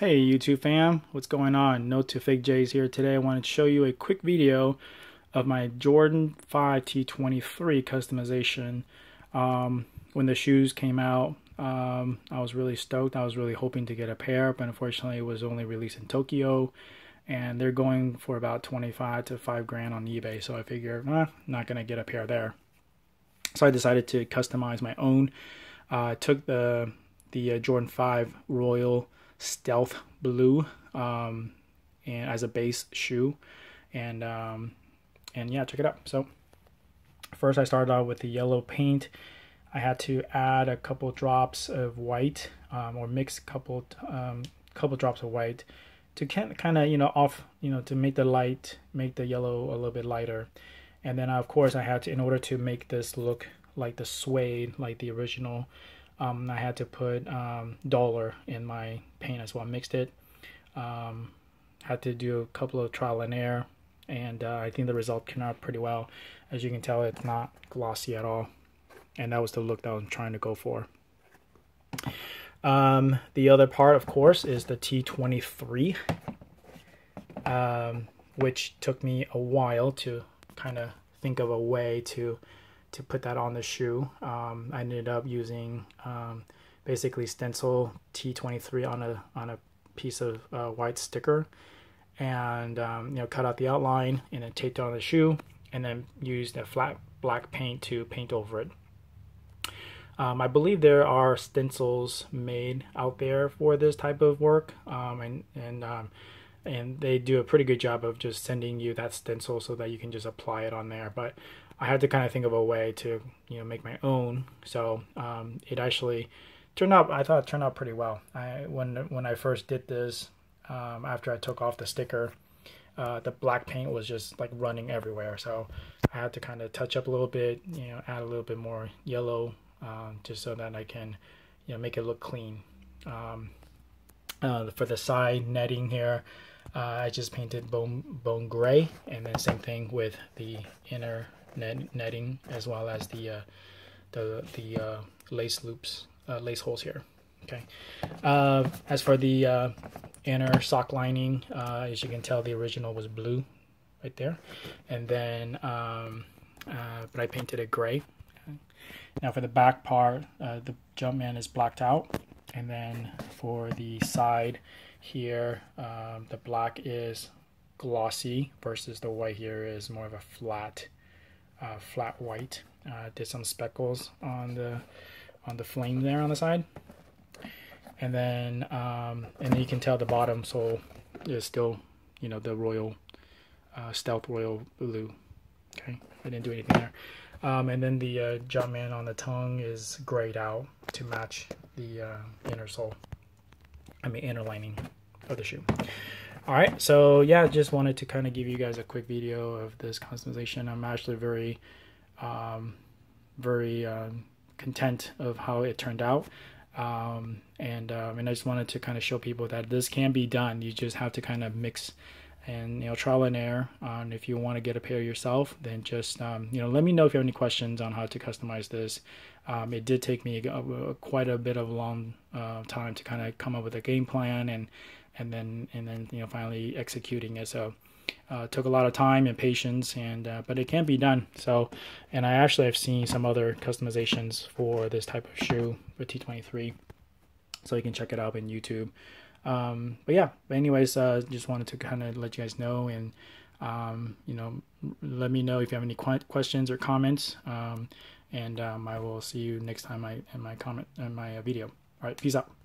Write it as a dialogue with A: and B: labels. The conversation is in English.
A: Hey YouTube fam, what's going on? No to Fake J's here today. I wanted to show you a quick video of my Jordan 5 T23 customization. Um, when the shoes came out, um, I was really stoked. I was really hoping to get a pair, but unfortunately it was only released in Tokyo and they're going for about 25 to 5 grand on eBay. So I figured, eh, not gonna get a pair there. So I decided to customize my own. Uh, took the the uh, Jordan 5 Royal Stealth Blue um, and as a base shoe, and um, and yeah, check it out. So first, I started out with the yellow paint. I had to add a couple drops of white um, or mix a couple um, couple drops of white to kind of you know off you know to make the light make the yellow a little bit lighter and then of course I had to in order to make this look like the suede like the original um, I had to put um, duller in my paint as well mixed it. Um, had to do a couple of trial and error and uh, I think the result came out pretty well. As you can tell it's not glossy at all and that was the look that I'm trying to go for. Um, the other part, of course, is the T23, um, which took me a while to kind of think of a way to to put that on the shoe. Um, I ended up using um, basically stencil T23 on a on a piece of uh, white sticker, and um, you know cut out the outline and then taped it on the shoe, and then used a flat black paint to paint over it. Um, I believe there are stencils made out there for this type of work, um, and and um, and they do a pretty good job of just sending you that stencil so that you can just apply it on there. But I had to kind of think of a way to you know make my own, so um, it actually turned out. I thought it turned out pretty well. I when when I first did this, um, after I took off the sticker. Uh, the black paint was just like running everywhere so I had to kind of touch up a little bit you know add a little bit more yellow um, just so that I can you know make it look clean. Um, uh, for the side netting here, uh, I just painted bone bone gray, and then same thing with the inner net, netting as well as the uh, the the uh, lace loops, uh, lace holes here. Okay. Uh, as for the inner sock lining, as you can tell, the original was blue, right there, and then um, but I painted it gray now for the back part, the Jumpman is blacked out. And then for the side here, um, the black is glossy versus the white here is more of a flat, uh, flat white. Uh, did some speckles on the on the flame there on the side. And then um, and then you can tell the bottom sole is still, you know, the royal uh, stealth royal blue. Okay, I didn't do anything there. Um, and then the uh, Jumpman on the tongue is grayed out to match the uh, inner sole. I mean inner lining of the shoe. All right, so yeah, just wanted to kind of give you guys a quick video of this customization. I'm actually very, um, very uh, content of how it turned out. Um, and um, and I just wanted to kind of show people that this can be done. You just have to kind of mix and you know trial and error on if you want to get a pair yourself then just um, you know let me know if you have any questions on how to customize this. Um, it did take me a, a, quite a bit of long uh, time to kind of come up with a game plan and and then and then you know finally executing it. So uh, took a lot of time and patience and uh, but it can be done. So and I actually have seen some other customizations for this type of shoe for T23 so you can check it out in YouTube um, but yeah, but anyways, uh, just wanted to kind of let you guys know and, um, you know, let me know if you have any qu- questions or comments. Um, and um, I will see you next time I in my comment in my uh, video. All right, peace out.